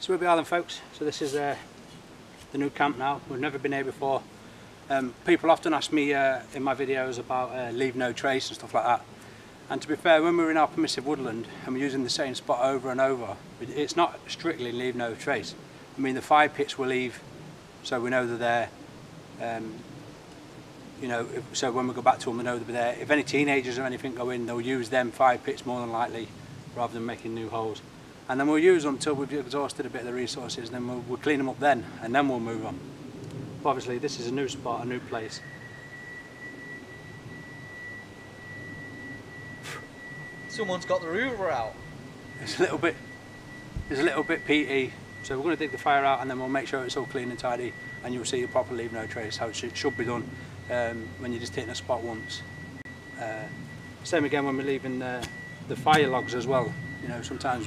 So be Island folks. So this is uh, the new camp now. We've never been here before. Um, people often ask me uh, in my videos about uh, leave no trace and stuff like that. And to be fair, when we're in our permissive woodland and we're using the same spot over and over, it's not strictly leave no trace. I mean, the fire pits will leave, so we know they're there. Um, you know, if, so when we go back to them, we know they'll be there. If any teenagers or anything go in, they'll use them fire pits more than likely, rather than making new holes. And then we'll use them until we've exhausted a bit of the resources, and then we'll, we'll clean them up then, and then we'll move on. But obviously, this is a new spot, a new place. Someone's got the roofer out. It's a little bit, it's a little bit peaty. So we're going to dig the fire out, and then we'll make sure it's all clean and tidy, and you'll see a proper leave no trace how it should, be done um, when you're just hitting a spot once. Uh, same again when we're leaving uh, the fire logs as well. You know, sometimes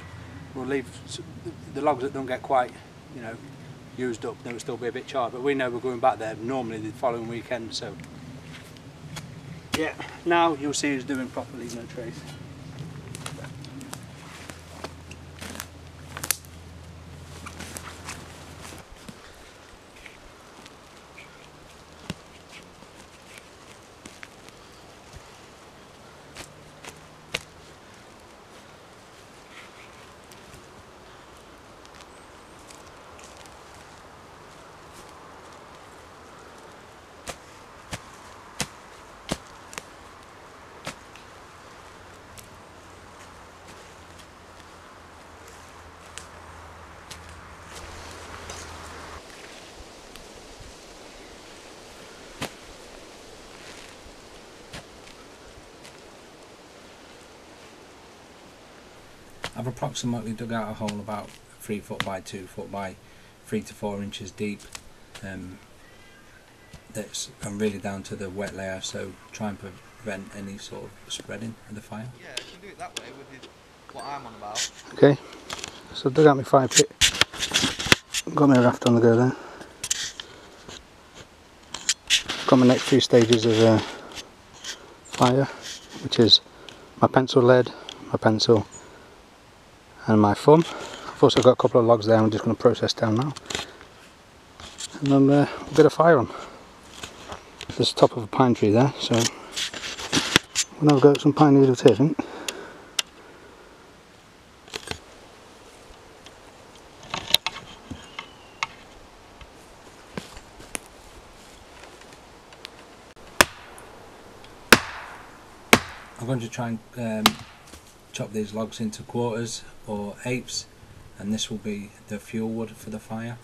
we'll leave the logs that don't get quite, you know, used up, they will still be a bit charred. But we know we're going back there normally the following weekend, so yeah. Now you'll see who's doing properly no trace. I've approximately dug out a hole about three foot by two foot by three to four inches deep. Um, that's I'm really down to the wet layer, so try and prevent any sort of spreading of the fire. Yeah, you can do it that way with the, what I'm on about. Okay, so dug out my fire pit. Got my raft on the go there. Got my next few stages of uh, fire, which is my pencil lead, my pencil, and my thumb. I've also got a couple of logs there I'm just going to process down now. And then uh, a bit of fire on. There's the top of a pine tree there, so we'll have got some pine needles here, I think. I'm going to try and um, chop these logs into quarters or eighths and this will be the fuel wood for the fire.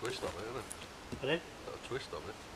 twist on it, isn't it? Pardon? Got a twist on it.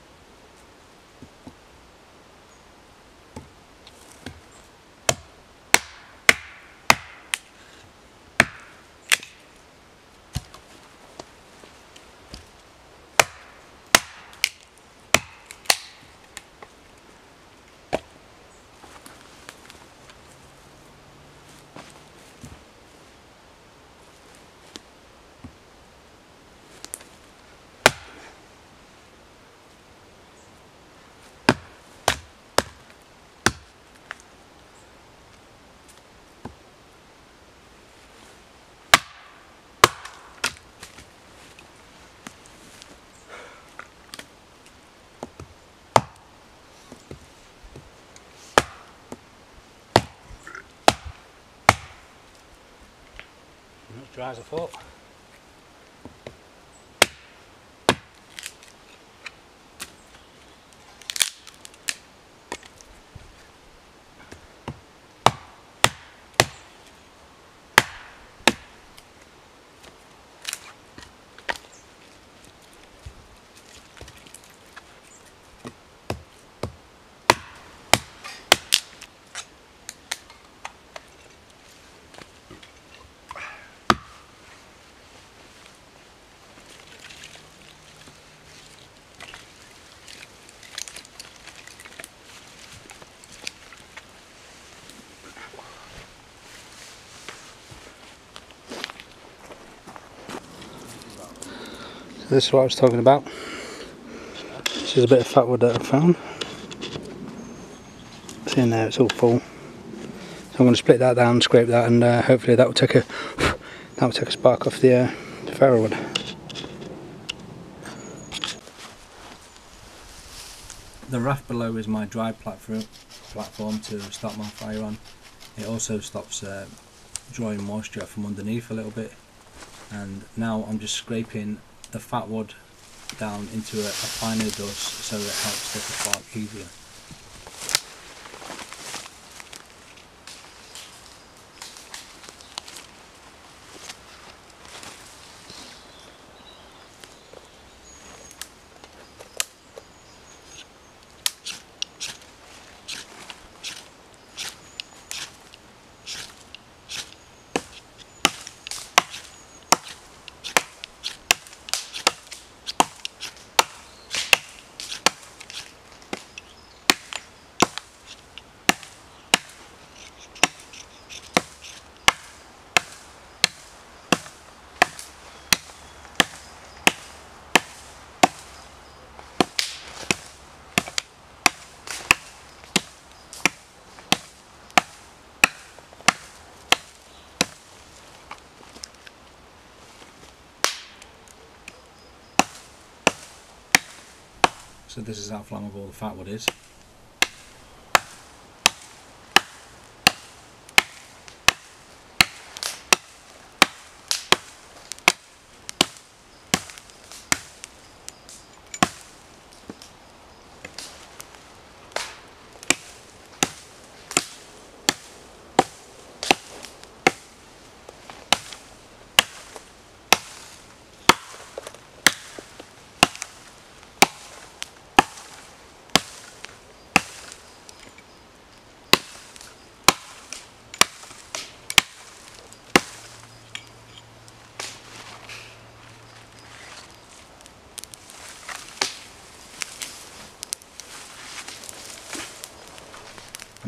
Dry as I thought. This is what I was talking about. This is a bit of fat wood that I found. See in there, it's all full. So I'm going to split that down, scrape that, and uh, hopefully that will take a that will take a spark off the, uh, the ferro rod. The raft below is my dry platform platform to start my fire on. It also stops uh, drawing moisture from underneath a little bit. And now I'm just scraping the fat wood down into a, a finer dust so it helps take the spark easier. So this is how flammable the fat wood is.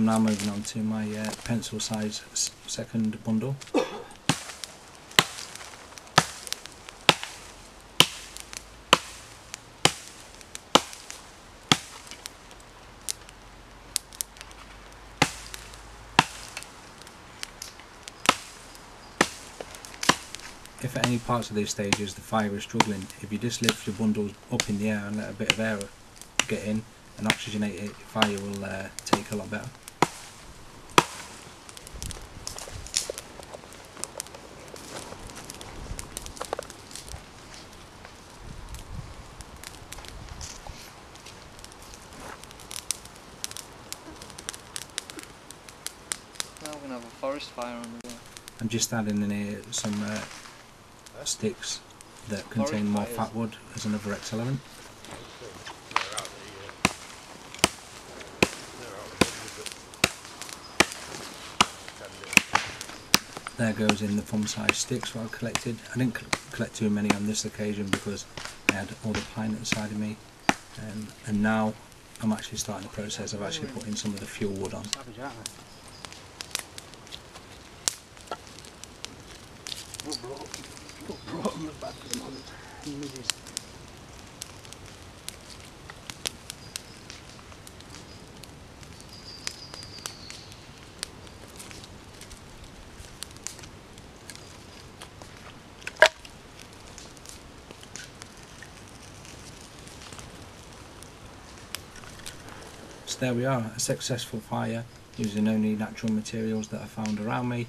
I'm now moving on to my uh, pencil size second bundle. If at any parts of these stages the fire is struggling, if you just lift your bundles up in the air and let a bit of air get in and oxygenate it, the fire will uh, take a lot better. Now we're gonna have a forest fire on the way. I'm just adding in here some uh, sticks that contain more fires. fat wood as another X element. They're out the, they're out the budget, but There goes in the thumb size sticks what I collected. I didn't collect too many on this occasion because I had all the pine inside of me. Um, and now I'm actually starting the process of actually putting some of the fuel wood on. Back the moment. So there we are, a successful fire using only natural materials that I found around me.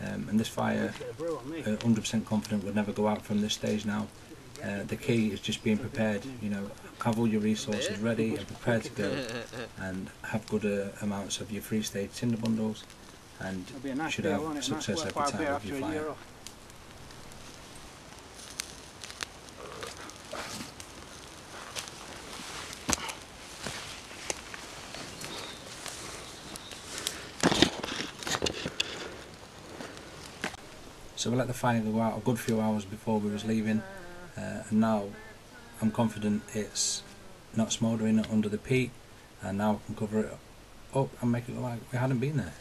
Um, and this fire Get a brew on me. uh, 100% confident would never go out from this stage now. Uh, the key is just being prepared, you know, have all your resources ready and prepared to go and have good uh, amounts of your free stage tinder bundles and It'll be a nice should have success every time with your fire. So we let the fire go out a good few hours before we was leaving uh, and now I'm confident it's not smouldering under the peat and now I can cover it up and make it look like we hadn't been there.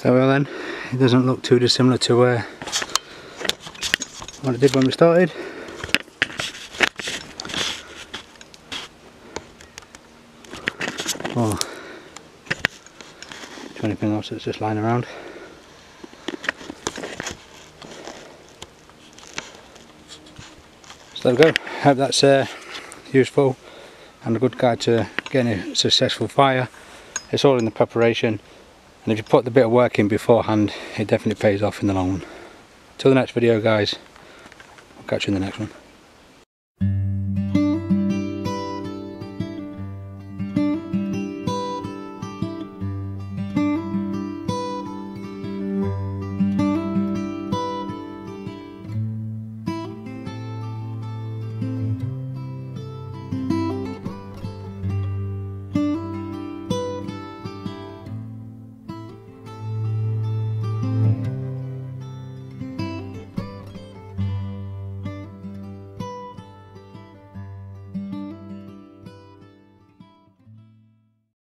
So well then, it doesn't look too dissimilar to uh, what it did when we started. Or to anything else that's just lying around. So there we go. Hope that's uh, useful and a good guide to getting a successful fire. It's all in the preparation and if you put the bit of work in beforehand it definitely pays off in the long run. Till the next video guys, I'll catch you in the next one.